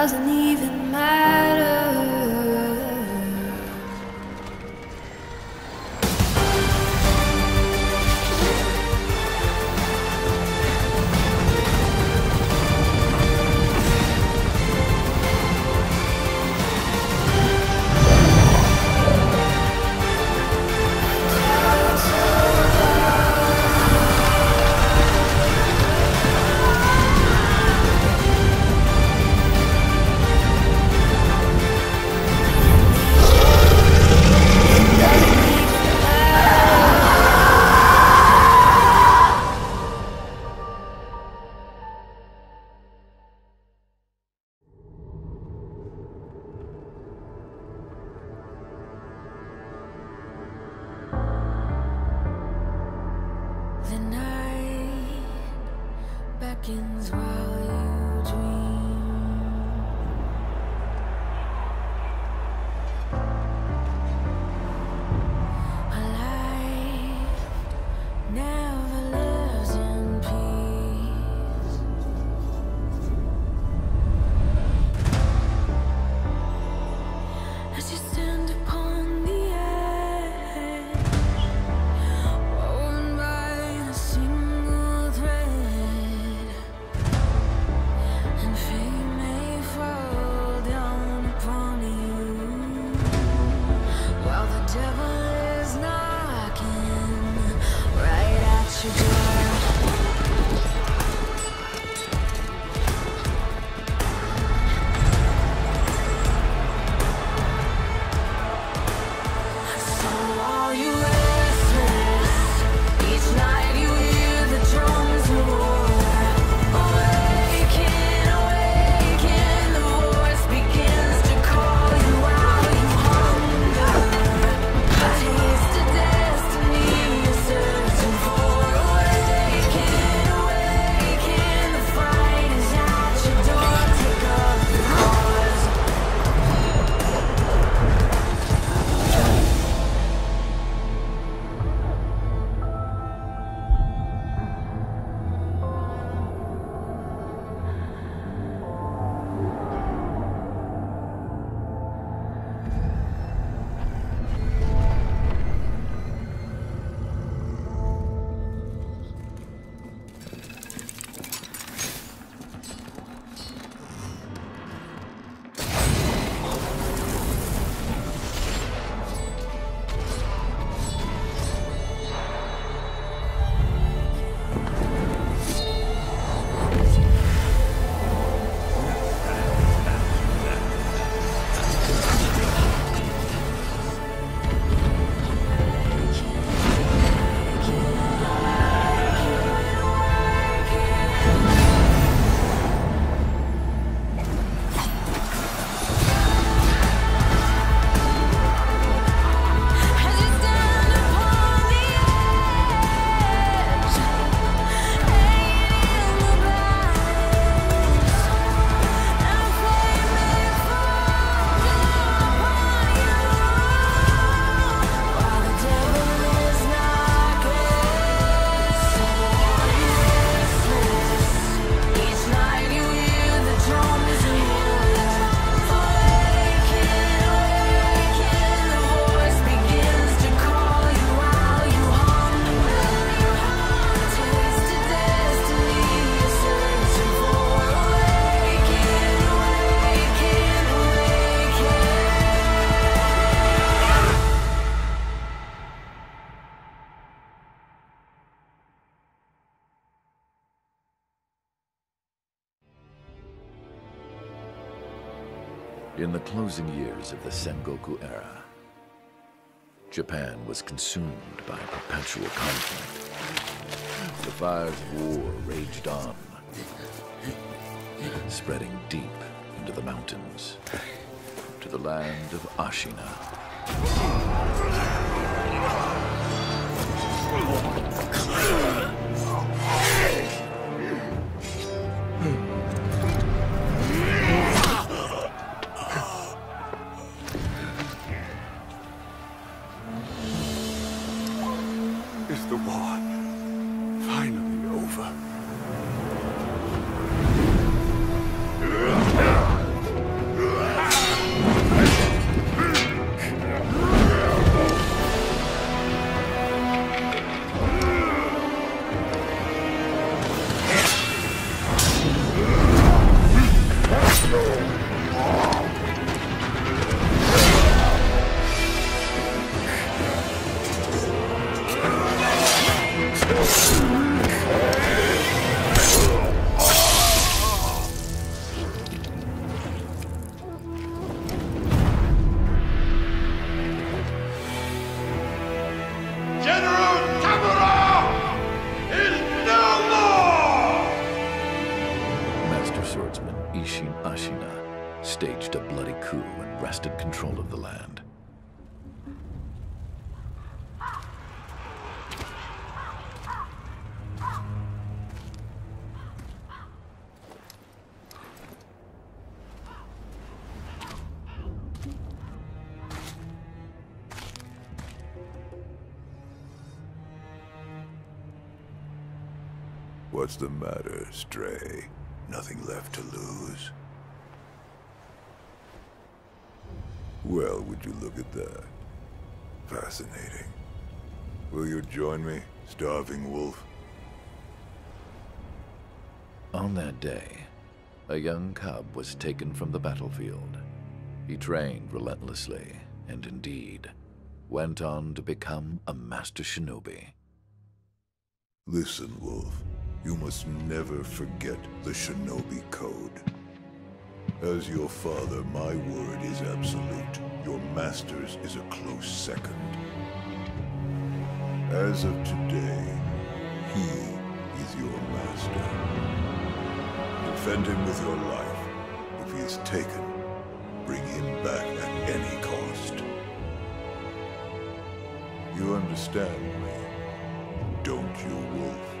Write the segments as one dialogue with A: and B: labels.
A: doesn't even In the
B: closing years of the Sengoku era, Japan was consumed by perpetual conflict. The fires of war raged on, spreading deep into the mountains to the land of Ashina.
C: Is the war finally over?
B: Staged a bloody coup and wrested control of the land.
C: What's the matter, Stray? Nothing left to lose? Well, would you look at that? Fascinating. Will you join me, Starving Wolf?
B: On that day, a young cub was taken from the battlefield. He trained relentlessly, and indeed, went on to become a master shinobi.
C: Listen, Wolf. You must never forget the Shinobi Code. As your father, my word is absolute. Your master's is a close second. As of today, he is your master. Defend him with your life. If he is taken, bring him back at any cost. You understand me, don't you, Wolf?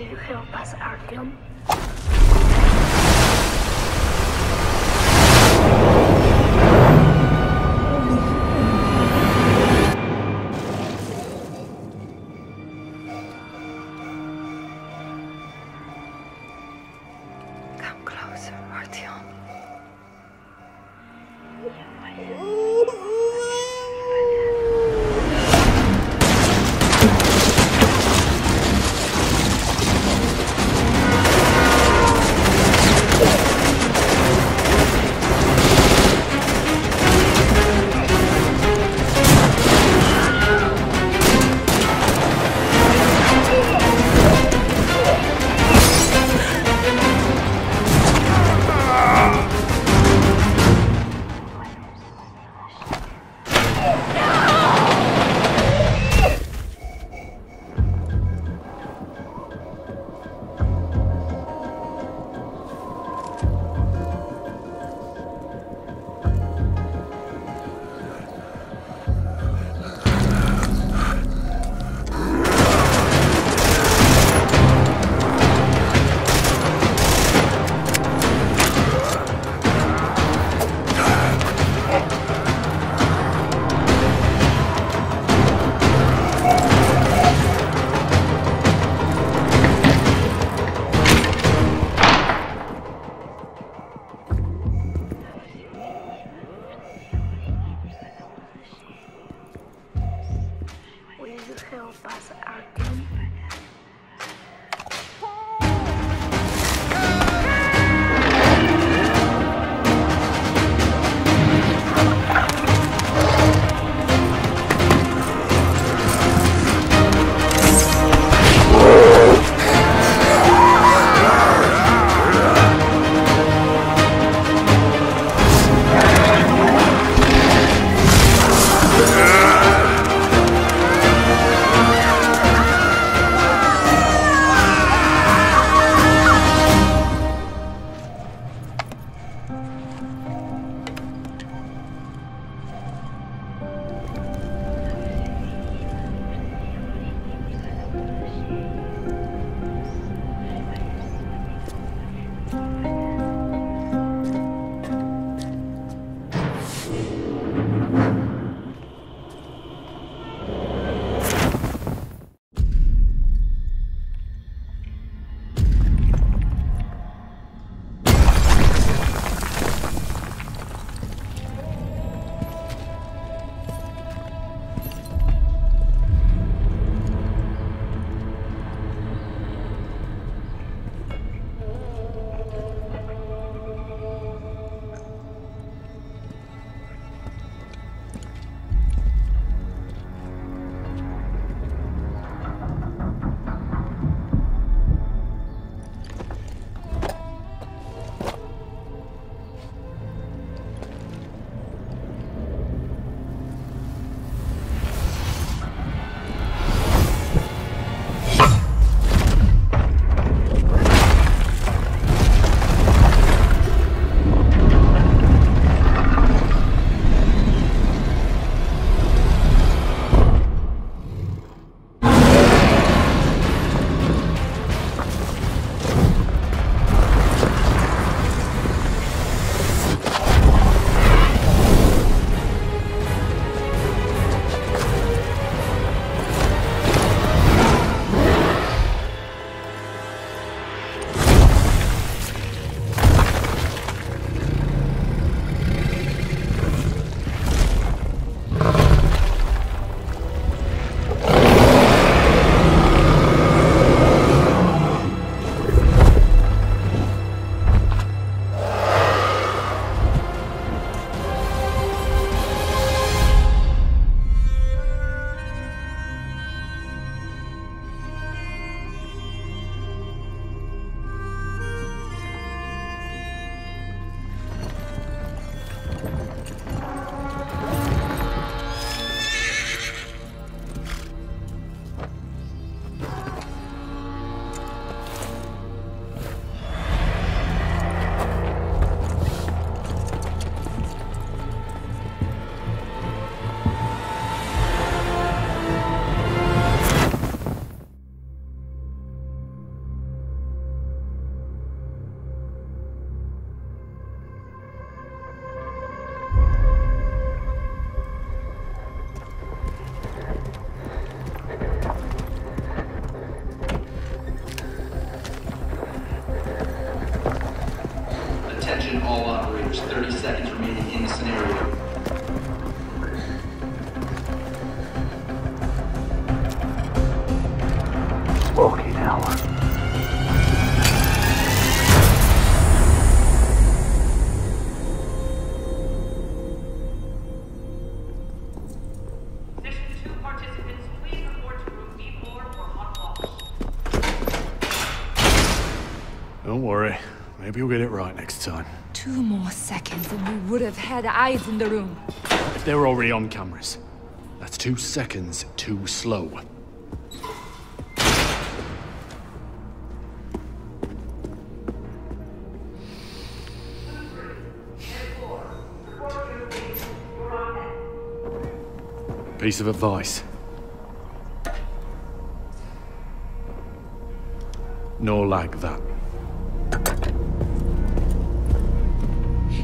D: You help us, Artyom?
E: Don't worry. Maybe we'll get it right next time.
F: Two more seconds and we would have had eyes in the room.
E: If they were already on cameras, that's two seconds too slow. Piece of advice. No like that.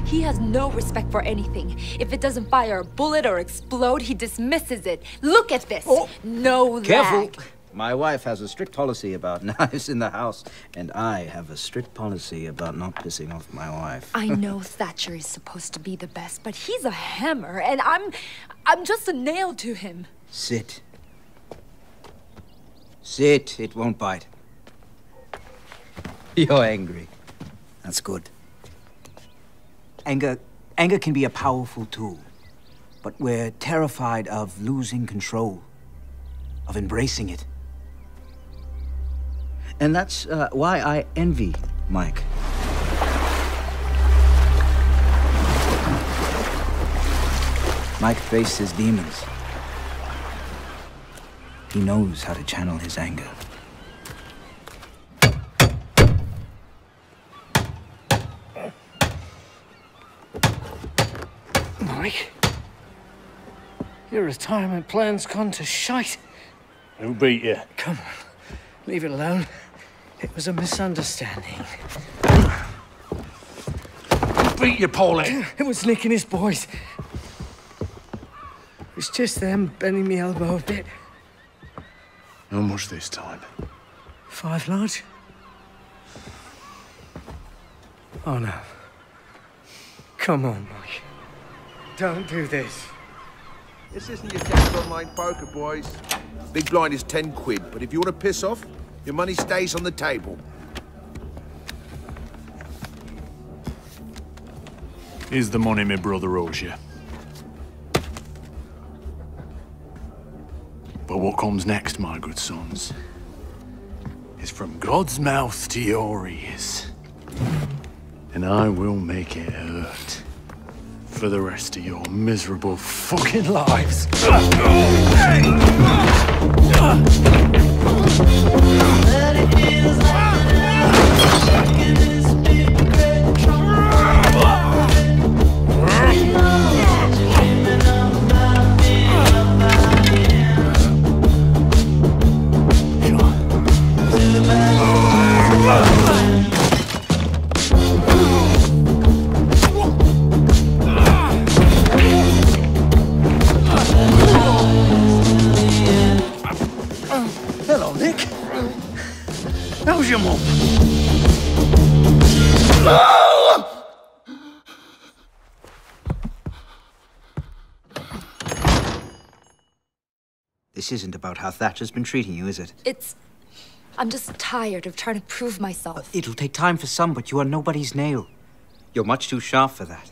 F: He has no respect for anything. If it doesn't fire a bullet or explode, he dismisses it. Look at this. Oh. No
G: Careful!
F: lag.
G: My wife has a strict policy about knives in the house, and I have a strict policy about not pissing off my wife.
F: I know Thatcher is supposed to be the best, but he's a hammer, and I'm I'm just a nail to him.
G: Sit. Sit, it won't bite. You're angry. That's good. Anger anger can be a powerful tool, but we're terrified of losing control, of embracing it. And that's uh, why I envy Mike. Mike faced his demons. He knows how to channel his anger.
H: Mike? Your retirement plan's gone to shite.
E: Who beat you?
H: Come on, leave it alone. It was a misunderstanding.
E: Who beat you, Paulie?
H: It was Nick and his boys. It was just them bending me elbow a bit.
E: How much this time?
H: Five large? Oh no. Come on, Mike. Don't do this.
I: This isn't your gamble online poker, boys. Big blind is 10 quid, but if you want to piss off, your money stays on the table.
E: Here's the money my brother owes you. But what comes next, my good sons, is from God's mouth to your ears. And I will make it hurt for the rest of your miserable fucking lives.
G: How Thatcher's been treating you, is it?
F: It's I'm just tired of trying to prove myself.
G: It'll take time for some, but you are nobody's nail. You're much too sharp for that.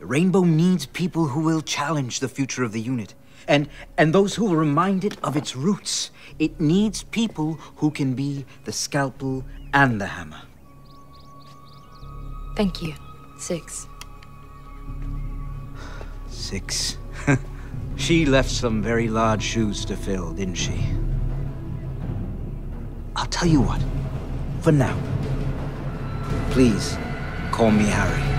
G: Rainbow needs people who will challenge the future of the unit. And and those who will remind it of its roots. It needs people who can be the scalpel and the hammer.
F: Thank you. Six.
G: Six. She left some very large shoes to fill, didn't she? I'll tell you what. For now, please call me Harry.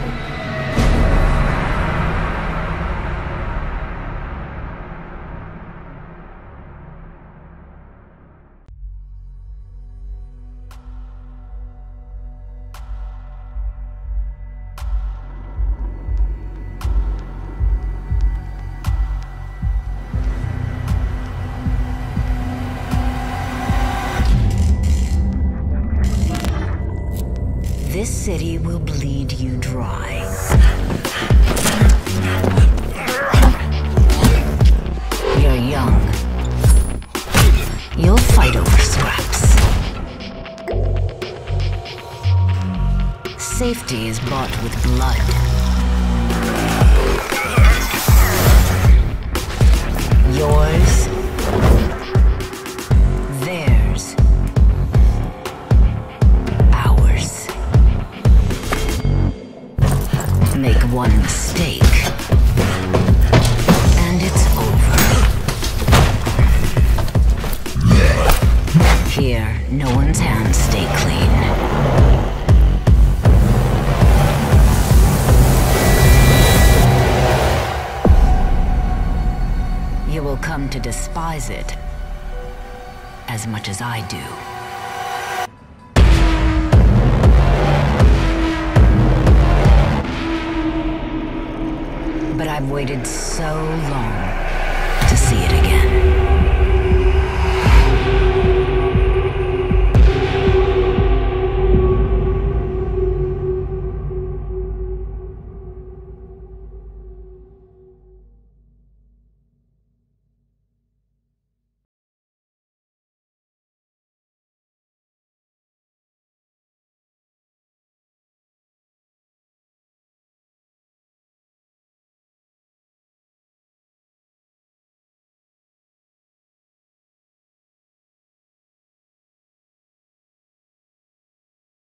J: City will bleed you dry. You're young. You'll fight over scraps. Safety is bought with blood. Waited so long to see it again.